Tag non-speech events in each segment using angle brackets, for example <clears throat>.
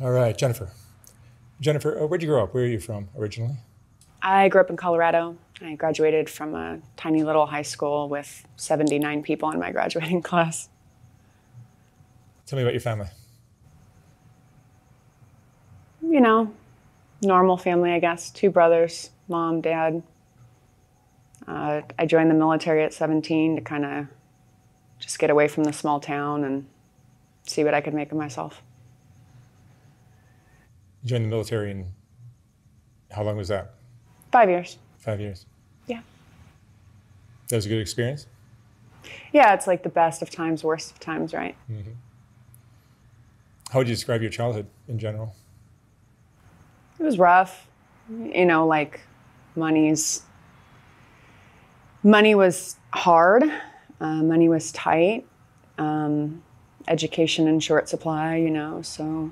All right, Jennifer. Jennifer, uh, where'd you grow up? Where are you from originally? I grew up in Colorado. I graduated from a tiny little high school with 79 people in my graduating <laughs> class. Tell me about your family. You know, normal family, I guess. Two brothers, mom, dad. Uh, I joined the military at 17 to kind of just get away from the small town and see what I could make of myself. You joined the military and how long was that? Five years. Five years. Yeah. That was a good experience? Yeah, it's like the best of times, worst of times, right? How would you describe your childhood in general? It was rough. You know, like money's money was hard. Uh, money was tight. Um, education in short supply. You know, so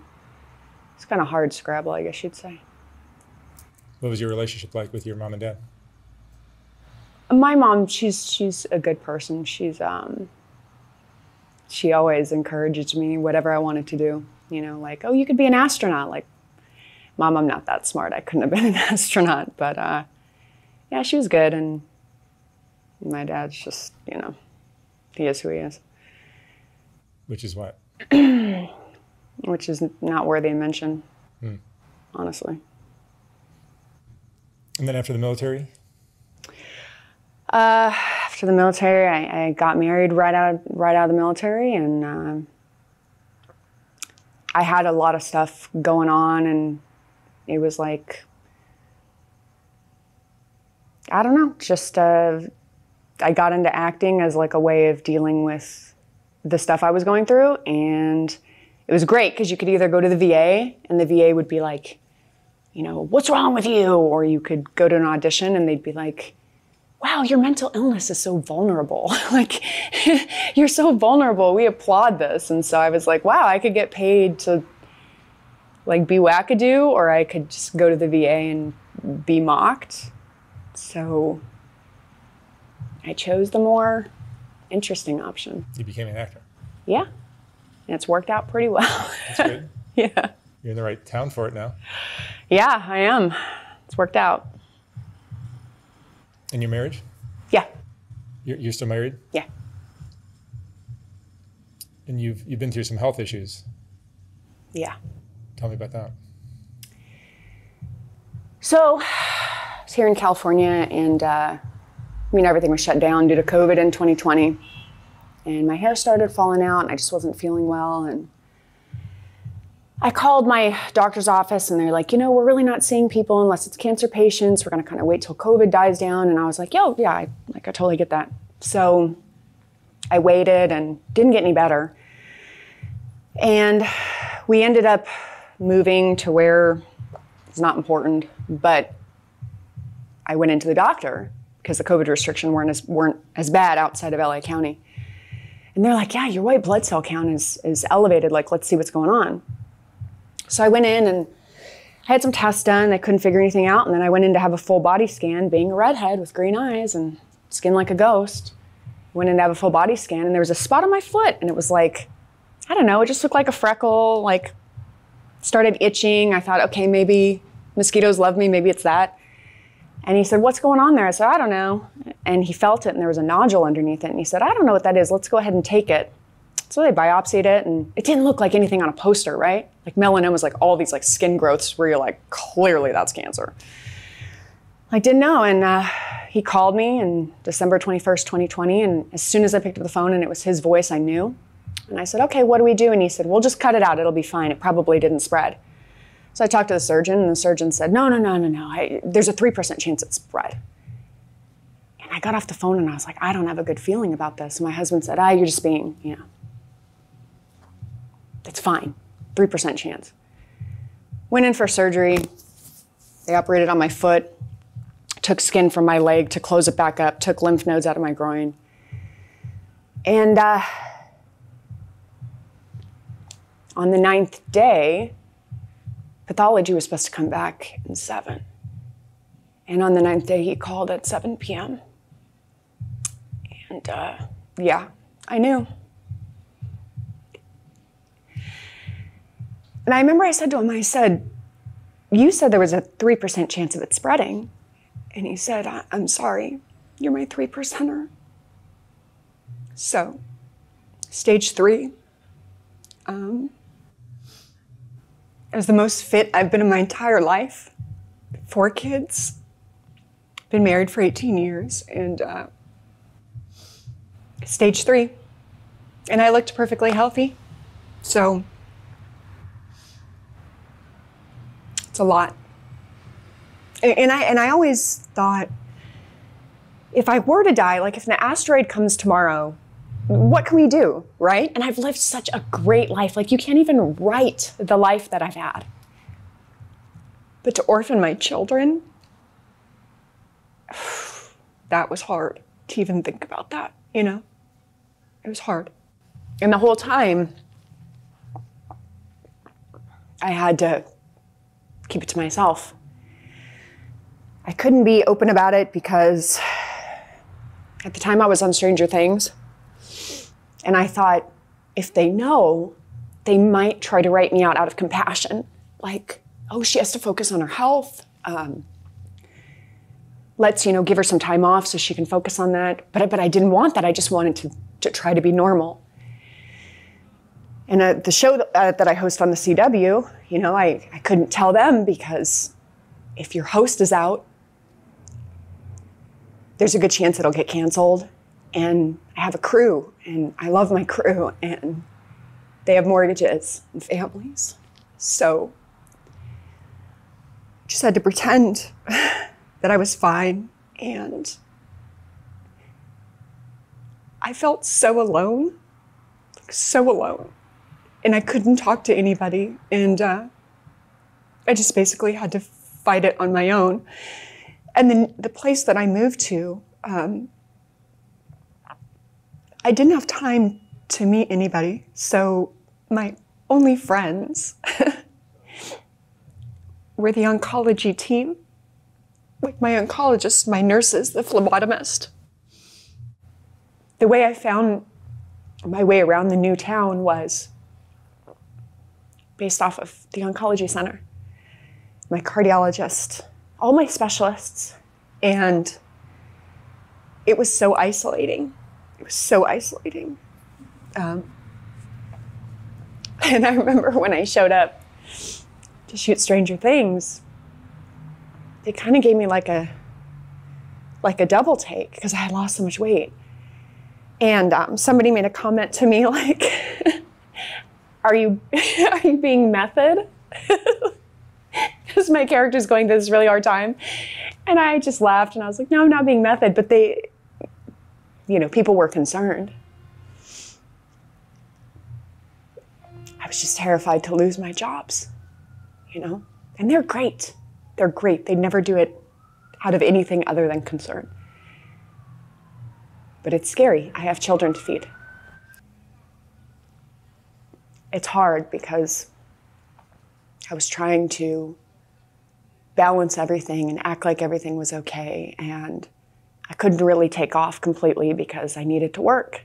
it's kind of hard scrabble, I guess you'd say. What was your relationship like with your mom and dad? My mom, she's she's a good person. She's um, she always encourages me whatever I wanted to do. You know, like oh, you could be an astronaut. Like, mom, I'm not that smart. I couldn't have been <laughs> an astronaut. But uh, yeah, she was good, and my dad's just you know, he is who he is, Which is what? <clears throat> which is not worthy of mention, honestly. And then after the military, after the military, I, I got married right out right out of the military, and um, I had a lot of stuff going on, and it was like I don't know, just uh, I got into acting as like a way of dealing with the stuff I was going through, and it was great because you could either go to the VA, and the VA would be like, you know, what's wrong with you, or you could go to an audition, and they'd be like wow, your mental illness is so vulnerable. <laughs> like, <laughs> you're so vulnerable. We applaud this. And so I was like, wow, I could get paid to like be wackadoo, or I could just go to the VA and be mocked. So I chose the more interesting option. you became an actor. Yeah. And it's worked out pretty well. That's good. <laughs> yeah. You're in the right town for it now. Yeah, I am. It's worked out. And your marriage? Yeah. You're, you're still married? Yeah. And you've, you've been through some health issues. Yeah. Tell me about that. So, <sighs> I was here in California, and uh, I mean, everything was shut down due to COVID in 2020. And my hair started falling out, and I just wasn't feeling well. And I called my doctor's office, and they're like, you know, we're really not seeing people unless it's cancer patients. We're going to kind of wait till COVID dies down. And I was like, yo, yeah, I, like, I totally get that. So, I waited and didn't get any better. And we ended up moving to where it's not important, but I went into the doctor because the COVID restriction weren't as weren't as bad outside of LA County. And they're like, "Yeah, your white blood cell count is is elevated. Like, let's see what's going on." So I went in and I had some tests done. They couldn't figure anything out, and then I went in to have a full body scan, being a redhead with green eyes and skin like a ghost. Went in to have a full body scan, and there was a spot on my foot, and it was like, I don't know, it just looked like a freckle, like started itching. I thought, okay, maybe mosquitoes love me, maybe it's that. And he said, What's going on there? I said, I don't know. And he felt it, and there was a nodule underneath it. And he said, I don't know what that is. Let's go ahead and take it. So they biopsied it, and it didn't look like anything on a poster, right? Like melanoma is like all these like skin growths where you're like, clearly that's cancer. I didn't know, and uh, he called me in December 21st, 2020. And as soon as I picked up the phone and it was his voice, I knew. And I said, okay, what do we do? And he said, we'll just cut it out. It'll be fine. It probably didn't spread. So I talked to the surgeon, and the surgeon said, no, no, no, no, no. I, there's a 3% chance it spread. And I got off the phone and I was like, I don't have a good feeling about this. And my husband said, ah, you're just being, you know, it's fine. 3% chance. Went in for surgery. They operated on my foot, took skin from my leg to close it back up, took lymph nodes out of my groin. And uh, on the ninth day, pathology was supposed to come back in seven. And on the ninth day, he called at 7 p.m. And uh, yeah, I knew. And I remember I said to him, I said, You said there was a 3% chance of it spreading. And he said, I'm sorry, you're my 3 percenter. So, stage three. Um, I was the most fit I've been in my entire life. Four kids. Been married for 18 years. And uh, stage three. And I looked perfectly healthy. So, it's a lot. And, and I and I always thought if I were to die, like if an asteroid comes tomorrow, what can we do, right? And I've lived such a great life. Like you can't even write the life that I've had. But to orphan my children, that was hard to even think about that, you know? It was hard. And the whole time, I had to keep it to myself. I couldn't be open about it because at the time I was on Stranger Things. And I thought, if they know, they might try to write me out out of compassion. Like, oh, she has to focus on her health. Um, let's, you know, give her some time off so she can focus on that. But, but I didn't want that. I just wanted to, to try to be normal. And uh, the show that, uh, that I host on the CW, you know, I, I couldn't tell them because if your host is out, there's a good chance it'll get canceled. And I have a crew, and I love my crew, and they have mortgages and families. So just had to pretend <laughs> that I was fine. And I felt so alone, so alone. And I couldn't talk to anybody. And uh, I just basically had to fight it on my own. And then the place that I moved to, um, I didn't have time to meet anybody. So my only friends <laughs> were the oncology team, like my oncologist, my nurses, the phlebotomist. The way I found my way around the new town was based off of the oncology center, my cardiologist, all my specialists. And it was so isolating. It was so isolating. Um, <laughs> and I remember when I showed up to shoot Stranger Things, they kind of gave me like a like a double take because I had lost so much weight. And um, somebody made a comment to me <laughs> like, "Are you <laughs> are you being method?" Because my character's going through this really hard time, and I just laughed and I was like, "No, I'm not being method." But they, you know, people were concerned. I was just terrified to lose my jobs, you know? And they're great. They're great. They never do it out of anything other than concern. But it's scary. I have children to feed. It's hard because I was trying to balance everything and act like everything was okay. And I couldn't really take off completely because I needed to work.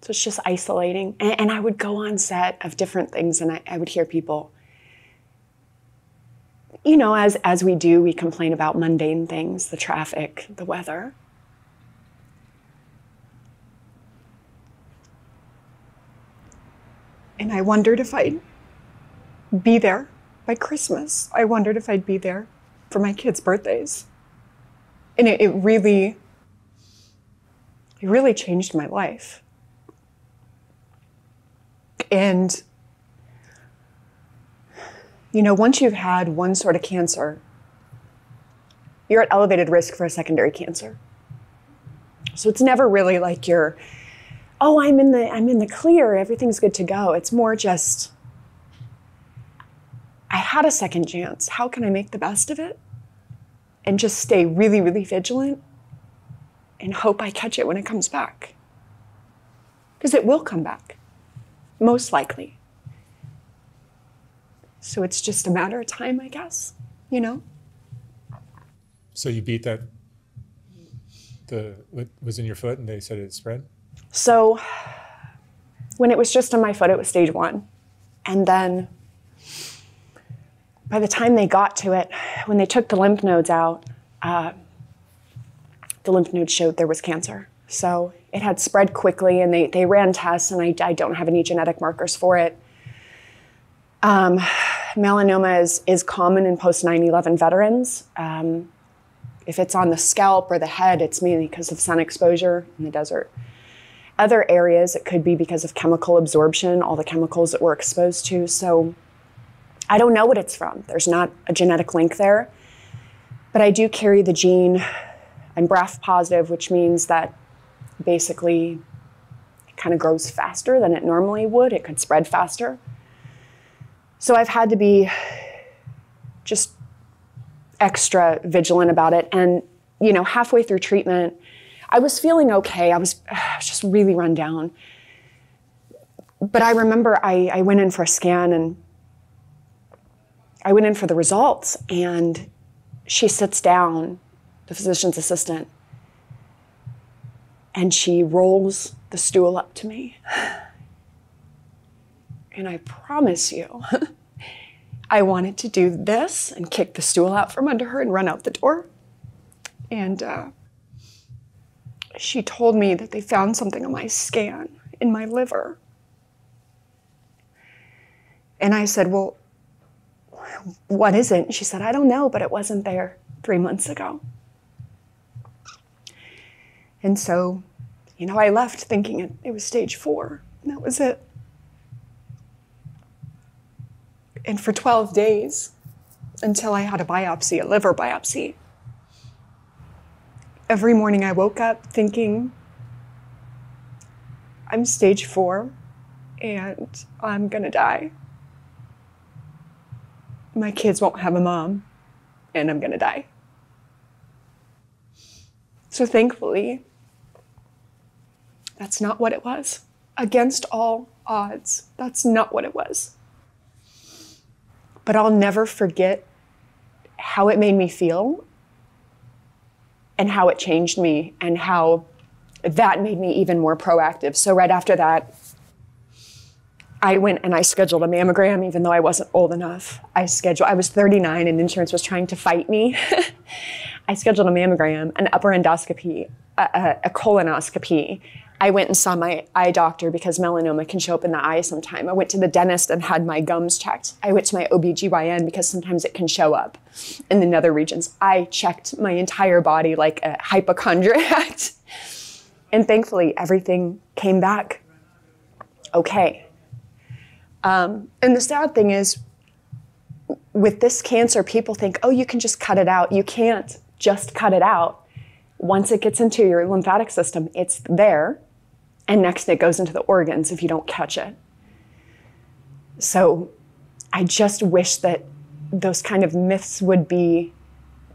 So it's just isolating. And, and I would go on set of different things and I, I would hear people, you know, as, as we do, we complain about mundane things the traffic, the weather. And I wondered if I'd be there by Christmas. I wondered if I'd be there for my kids' birthdays. And it, it really, it really changed my life. And, you know, once you've had one sort of cancer, you're at elevated risk for a secondary cancer. So it's never really like you're, oh, I'm in the I'm in the clear, everything's good to go. It's more just I had a second chance. How can I make the best of it? And just stay really, really vigilant and hope I catch it when it comes back. Because it will come back, most likely. So it's just a matter of time, I guess, you know? So you beat that. The what was in your foot, and they said it spread. So when it was just on my foot, it was stage one. And then by the time they got to it, when they took the lymph nodes out, uh, the lymph nodes showed there was cancer. So it had spread quickly, and they, they ran tests, and I, I don't have any genetic markers for it. Um, melanoma is, is common in post 9 11 veterans. Um, if it's on the scalp or the head, it's mainly because of sun exposure in the desert. Other areas, it could be because of chemical absorption, all the chemicals that we're exposed to. So I don't know what it's from. There's not a genetic link there. But I do carry the gene. I'm BRAF positive, which means that basically it kind of grows faster than it normally would. It could spread faster. So I've had to be just extra vigilant about it. And, you know, halfway through treatment, I was feeling okay. I was, <sighs> just really run down. But I remember I, I went in for a scan and I went in for the results, and she sits down, the physician's assistant, and she rolls the stool up to me. <sighs> And I promise you, <laughs> I wanted to do this and kick the stool out from under her and run out the door. And uh, she told me that they found something on my scan in my liver. And I said, Well, what is it? And she said, I don't know, but it wasn't there three months ago. And so, you know, I left thinking it, it was stage four, and that was it. And for 12 days, until I had a biopsy, a liver biopsy, every morning I woke up thinking, I'm stage four and I'm gonna die. My kids won't have a mom and I'm gonna die. So thankfully, that's not what it was. Against all odds, that's not what it was. But I'll never forget how it made me feel and how it changed me and how that made me even more proactive. So, right after that, I went and I scheduled a mammogram, even though I wasn't old enough. I scheduled, I was 39 and insurance was trying to fight me. <laughs> I scheduled a mammogram, an upper endoscopy, a, a, colonoscopy. I went and saw my eye doctor because melanoma can show up in the eye sometime. I went to the dentist and had my gums checked. I went to my OBGYN because sometimes it can show up in the nether regions. I checked my entire body like a hypochondriac. <laughs> and thankfully, everything came back okay. Um, and the sad thing is, with this cancer, people think, oh, you can just cut it out. You can't just cut it out. Once it gets into your lymphatic system, it's there. And next, it goes into the organs if you don't catch it. So I just wish that those kind of myths would be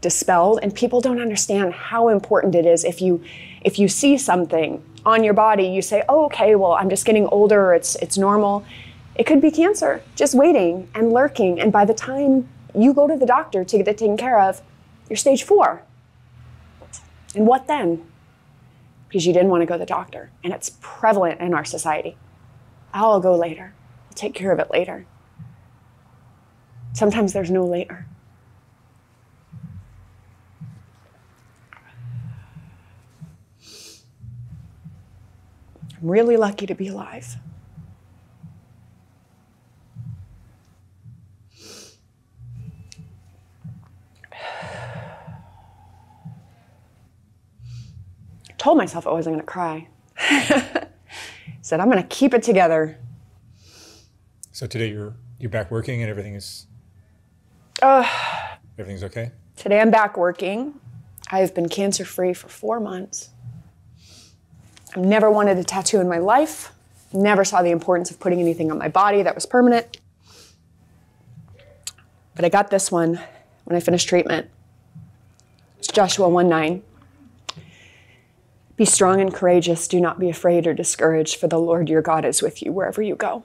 dispelled and people don't understand how important it is if you if you see something on your body you say oh okay well i'm just getting older it's it's normal it could be cancer just waiting and lurking. And by the time you go to the doctor to get it taken care of, you're stage four. And what then? Because you didn't want to go to the doctor. And it's prevalent in our society. I'll go later. I'll take care of it later. Sometimes there's no later. I'm really lucky to be alive. Told myself I wasn't going to cry. <laughs> Said I'm going to keep it together. So today you're you're back working and everything is uh, everything's okay. Today I'm back working. I've been cancer free for four months. I've never wanted a tattoo in my life. Never saw the importance of putting anything on my body that was permanent. But I got this one when I finished treatment. It's Joshua 1 9. Be strong and courageous. Do not be afraid or discouraged, for the Lord your God is with you wherever you go.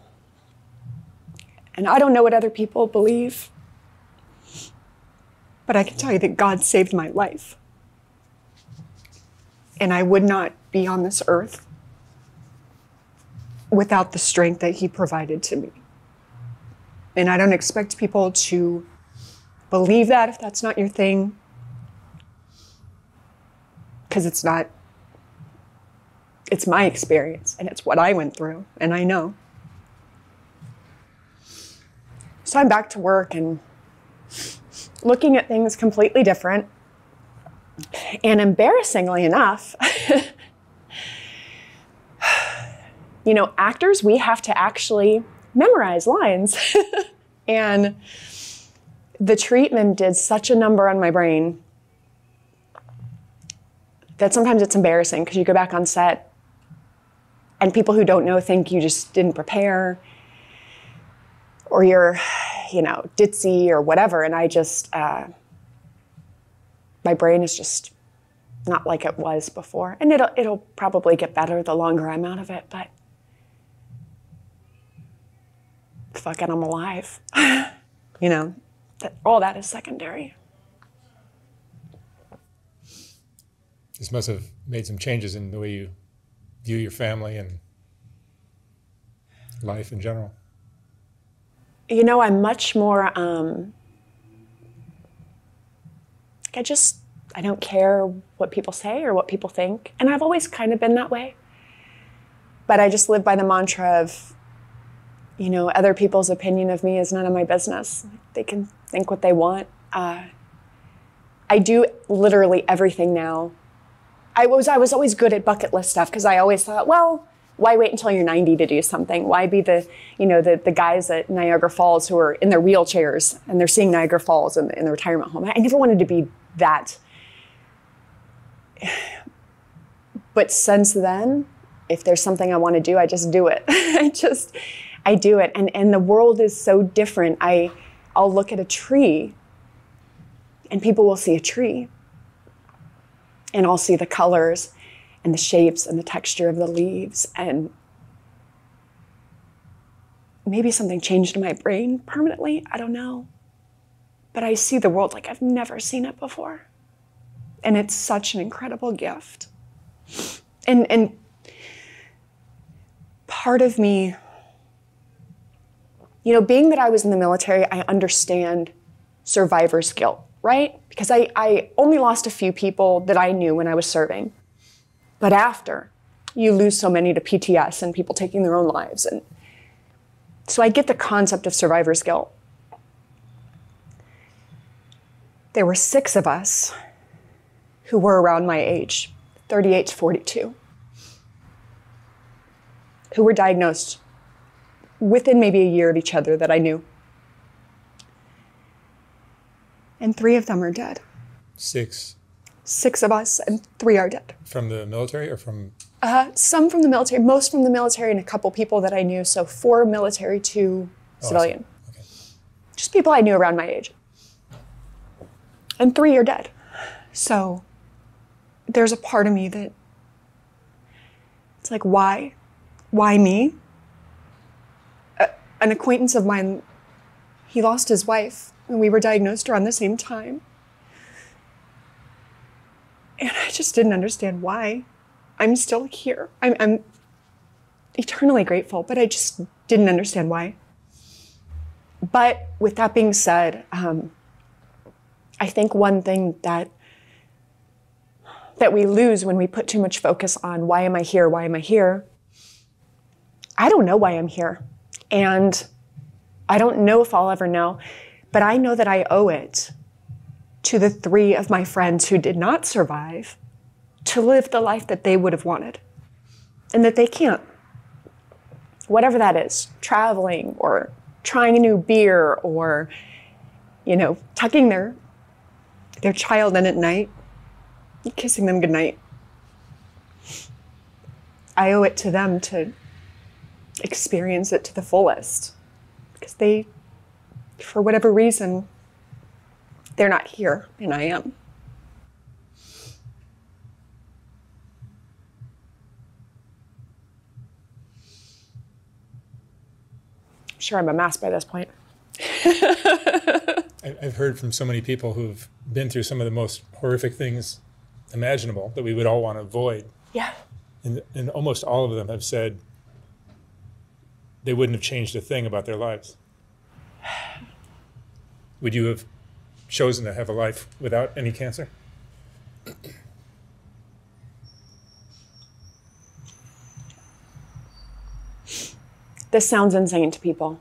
And I don't know what other people believe, but I can tell you that God saved my life. And I would not be on this earth without the strength that He provided to me. And I don't expect people to believe that if that's not your thing, because it's not. It's my experience and it's what I went through, and I know. So I'm back to work and looking at things completely different. And embarrassingly enough, <laughs> you know, actors, we have to actually memorize lines. <laughs> and the treatment did such a number on my brain that sometimes it's embarrassing because you go back on set and people who don't know think you just didn't prepare or you're, you know, ditzy or whatever. And I just, uh, my brain is just not like it was before. And it'll, it'll probably get better the longer I'm out of it, but fucking I'm alive. <laughs> you know, that, all that is secondary. This must have made some changes in the way you view your family and life in general. You know, I'm much more, um, I just, I don't care what people say or what people think. And I've always kind of been that way. But I just live by the mantra of you know, other people's opinion of me is none of my business. They can think what they want. Uh, I do literally everything now. I was I was always good at bucket list stuff because I always thought, well, why wait until you're 90 to do something? Why be the, you know, the, the guys at Niagara Falls who are in their wheelchairs and they're seeing Niagara Falls in, in the retirement home? I never wanted to be that. <sighs> But since then, if there's something I want to do, I just do it. <laughs> I just I do it. And, and the world is so different. I, I'll look at a tree and people will see a tree. And I'll see the colors and the shapes and the texture of the leaves. And maybe something changed in my brain permanently. I don't know. But I see the world like I've never seen it before. And it's such an incredible gift. And, and part of me you know, being that I was in the military, I understand survivor's guilt, right? Because I, I only lost a few people that I knew when I was serving. But after, you lose so many to PTS and people taking their own lives. And so I get the concept of survivor's guilt. There were six of us who were around my age, 38 to 42, who were diagnosed within maybe a year of each other that I knew. And three of them are dead. Six. Six of us, and three are dead. From the military or from? Uh, some from the military, most from the military, and a couple people that I knew. So four military, two oh, civilian. Okay. Just people I knew around my age. And three are dead. So there's a part of me that it's like, why? Why me? an acquaintance of mine, he lost his wife, and we were diagnosed around the same time. And I just didn't understand why. I'm still here. I'm, I'm eternally grateful, but I just didn't understand why. But with that being said, um, I think one thing that that we lose when we put too much focus on why am I here? Why am I here? I don't know why I'm here. And I don't know if I'll ever know, but I know that I owe it to the three of my friends who did not survive to live the life that they would have wanted and that they can't. Whatever that is, traveling or trying a new beer or, you know, tucking their, their child in at night, kissing them goodnight. I owe it to them to experience it to the fullest because they, for whatever reason, they're not here and I am. I'm sure I'm a mess by this point. <laughs> I've heard from so many people who've been through some of the most horrific things imaginable that we would all want to avoid. Yeah. And, and almost all of them have said, they wouldn't have changed a thing about their lives. Would you have chosen to have a life without any cancer? This sounds insane to people.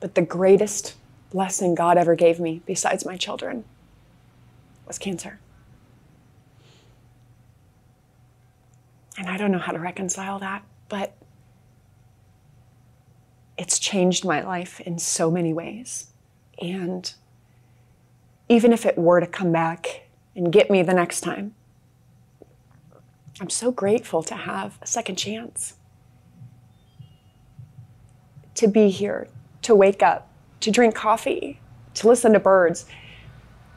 But the greatest blessing God ever gave me, besides my children, was cancer. And I don't know how to reconcile that, it's changed my life in so many ways. And even if it were to come back and get me the next time, I'm so grateful to have a second chance. To be here, to wake up, to drink coffee, to listen to birds,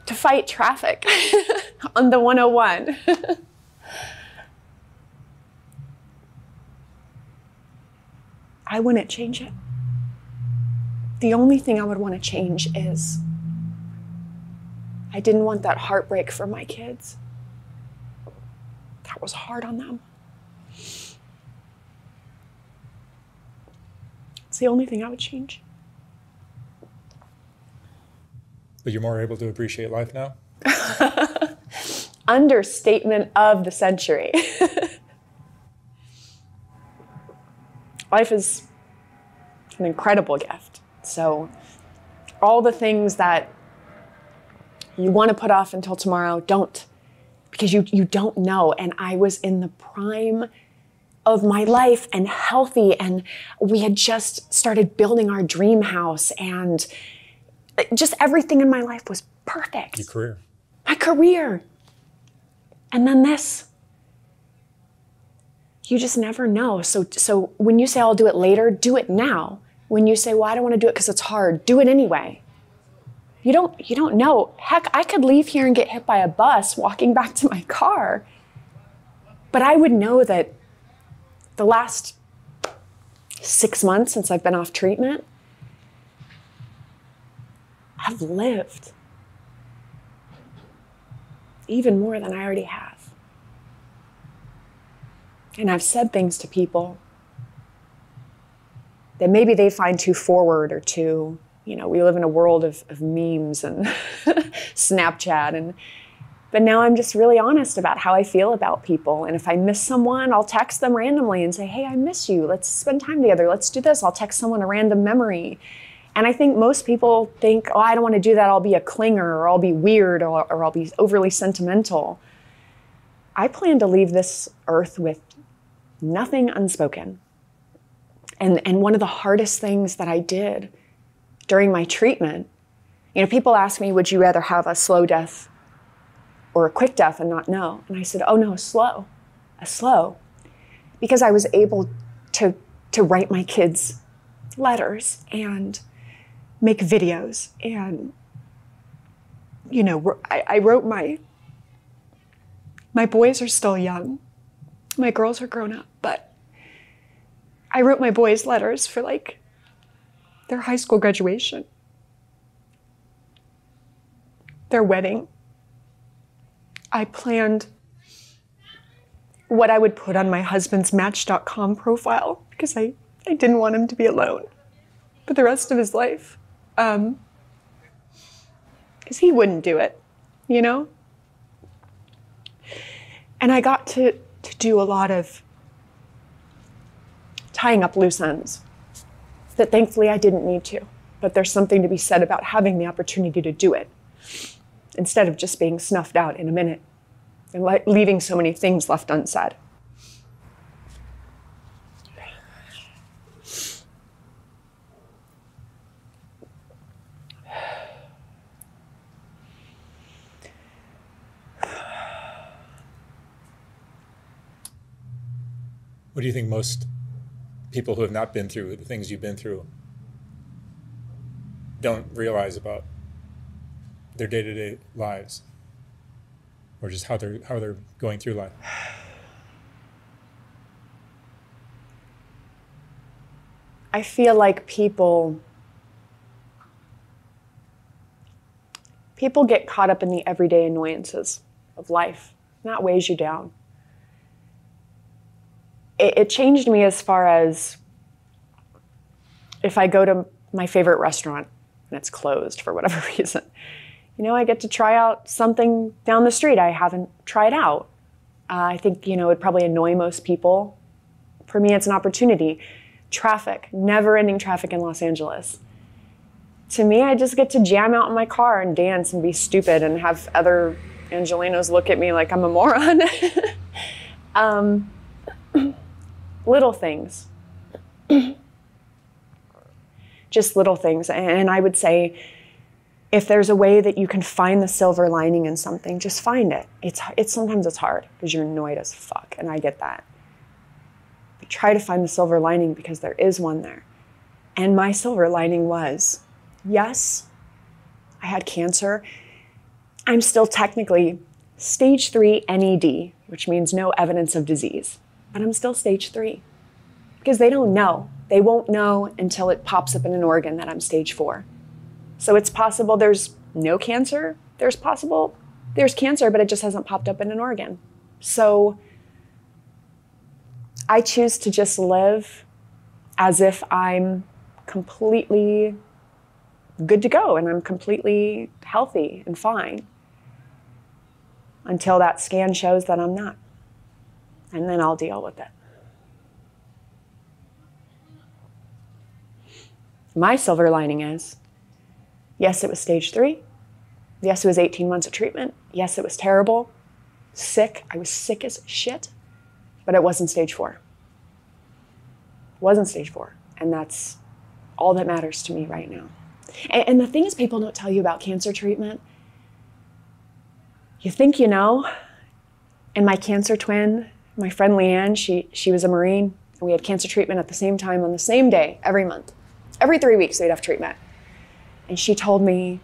to fight traffic <laughs> on the 101. <laughs> I wouldn't change it. The only thing I would want to change is I didn't want that heartbreak for my kids. That was hard on them. It's the only thing I would change. But you're more able to appreciate life now? <laughs> Understatement of the century. <laughs> life is an incredible gift. So, all the things that you want to put off until tomorrow, don't, because you, you don't know. And I was in the prime of my life and healthy, and we had just started building our dream house, and just everything in my life was perfect. Your career. My career. And then this you just never know. So, so when you say I'll do it later, do it now. When you say, well, I don't want to do it because it's hard, do it anyway. You don't, you don't know. Heck, I could leave here and get hit by a bus walking <laughs> back to my car. But I would know that the last six months since I've been off treatment, I've lived even more than I already have. And I've said things to people that maybe they find too forward or too, you know, we live in a world of, of memes and <laughs> Snapchat and but now I'm just really honest about how I feel about people. And if I miss someone, I'll text them randomly and say, Hey, I miss you. Let's spend time together. Let's do this. I'll text someone a random memory. And I think most people think, Oh, I don't want to do that. I'll be a clinger or I'll be weird or, or I'll be overly sentimental. I plan to leave this earth with nothing unspoken. And, and one of the hardest things that I did during my treatment, you know, people ask me, would you rather have a slow death or a quick death and not know? And I said, oh no, a slow, a slow. Because I was able to, to write my kids letters and make videos. And, you know, I, I wrote my, my boys are still young my girls are grown up, but I wrote my boys letters for like their high school graduation, their wedding. I planned what I would put on my husband's Match.com profile because I, I didn't want him to be alone for the rest of his life. Because um, he wouldn't do it, you know? And I got to to do a lot of tying up loose ends that thankfully I didn't need to. But there's something to be said about having the opportunity to do it instead of just being snuffed out in a minute and leaving so many things left unsaid. What do you think most people who have not been through the things you've been through don't realize about their day-to-day lives or just how they're how they're going through life? I feel like people people get caught up in the everyday annoyances of life. And that weighs you down it, it changed me as far as if I go to my favorite restaurant and it's closed for whatever <laughs> reason. You know, I get to try out something down the street I haven't tried out. Uh, I think, you know, it would probably annoy most people. For me, it's an opportunity. Traffic, never ending traffic in Los Angeles. To me, I just get to jam out in my car and dance and be stupid and have other Angelenos look at me like I'm a moron. <laughs> um, <clears throat> little things. <clears throat> just little things. And I would say, if there's a way that you can find the silver lining in something, just find it. It's, it's sometimes it's hard because you're annoyed as fuck, and I get that. But try to find the silver lining because there is one there. And my silver lining was, yes, I had cancer. I'm still technically stage three NED, which means no evidence of disease, but I'm still stage three because they don't know. They won't know until it pops up in an organ that I'm stage four. So it's possible there's no cancer. There's possible there's cancer, but it just hasn't popped up in an organ. So I choose to just live as if I'm completely good to go and I'm completely healthy and fine until that scan shows that I'm not. And then I'll deal with it. My silver lining is yes, it was stage three. Yes, it was 18 months of treatment. Yes, it was terrible. Sick. I was sick as shit, but it wasn't stage four. It wasn't stage four. And that's all that matters to me right now. And, and the thing is, people don't tell you about cancer treatment. You think you know. And my cancer twin, my friend Leanne, she, she was a Marine, and we had cancer treatment at the same time on the same day every month every three weeks they'd have treatment. And she told me,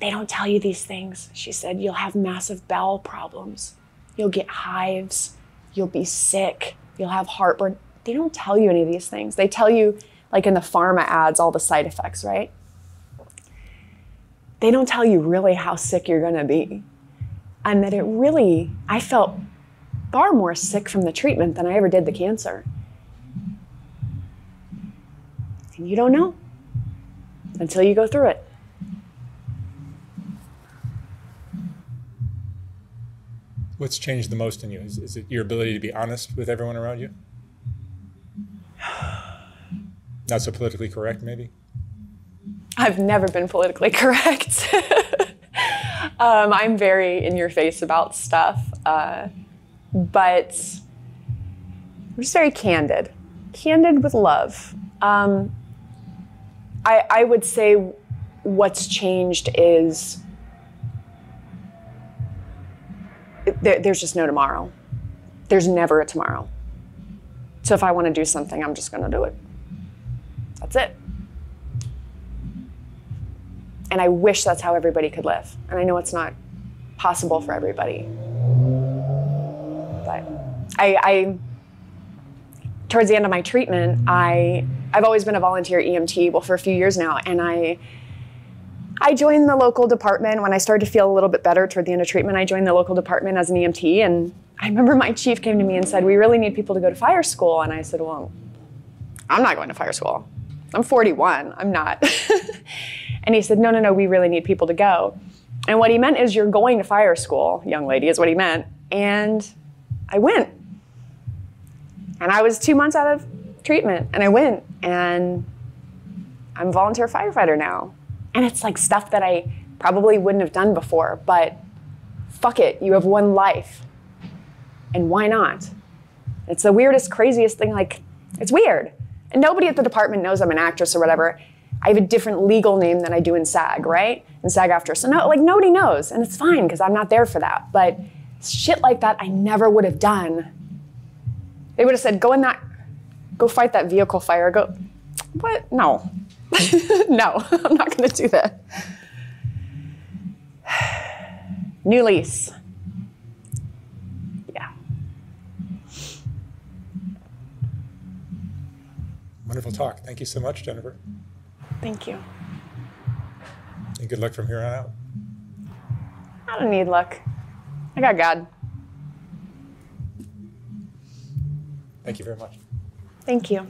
they don't tell you these things. She said, you'll have massive bowel problems. You'll get hives. You'll be sick. You'll have heartburn. They don't tell you any of these things. They tell you, like in the pharma ads, all the side effects, right? They don't tell you really how sick you're going to be. And that it really, I felt far more sick from the treatment than I ever did the cancer. And you don't know until you go through it. What's changed the most in you? Is, is it your ability to be honest with everyone around you? <sighs> Not so politically correct, maybe? I've never been politically <laughs> correct. <laughs> um, I'm very in your face about stuff, uh, but I'm just very candid. Candid with love. Um, I, I would say what's changed is there, there's just no tomorrow. There's never a tomorrow. So if I want to do something, I'm just going to do it. That's it. And I wish that's how everybody could live. And I know it's not possible for everybody. But I, I towards the end of my treatment, I I've always been a volunteer EMT, well, for a few years now, and I I joined the local department when I started to feel a little bit better toward the end of treatment. I joined the local department as an EMT, and I remember my chief came to me and said, "We really need people to go to fire school." And I said, "Well, I'm not going to fire school. I'm 41. I'm not." <laughs> and he said, "No, no, no. We really need people to go." And what he meant is, "You're going to fire school, young lady," is what he meant. And I went. And I was two months out of treatment, and I went, and I'm volunteer firefighter now. And it's like stuff that I probably wouldn't have done before, but fuck it, you have one life. And why not? It's the weirdest, craziest thing. Like, it's weird. And nobody at the department knows I'm an actress or whatever. I have a different legal name than I do in SAG, right? In SAG AFTRA. So no, like nobody knows, and it's fine because I'm not there for that. But shit like that, I never would have done. They would have said, "Go in that go fight that vehicle fire. Go, what? No. <laughs> no, <laughs> I'm not going to do that. <sighs> New lease. Yeah. Wonderful talk. Thank you so much, Jennifer. Thank you. And good luck from here on out. I don't need luck. I got God. Thank you very much. Thank you.